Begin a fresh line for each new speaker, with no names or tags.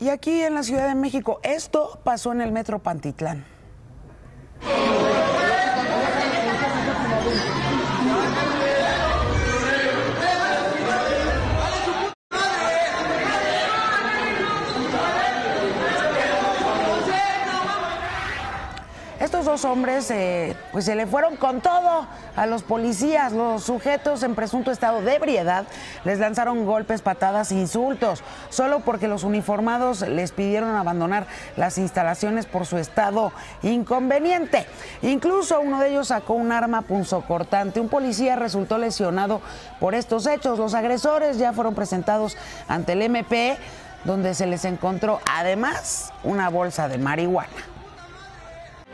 Y aquí en la Ciudad de México, esto pasó en el Metro Pantitlán. Estos hombres eh, pues se le fueron con todo a los policías. Los sujetos en presunto estado de ebriedad les lanzaron golpes, patadas e insultos, solo porque los uniformados les pidieron abandonar las instalaciones por su estado inconveniente. Incluso uno de ellos sacó un arma punzocortante. Un policía resultó lesionado por estos hechos. Los agresores ya fueron presentados ante el MP, donde se les encontró además una bolsa de marihuana.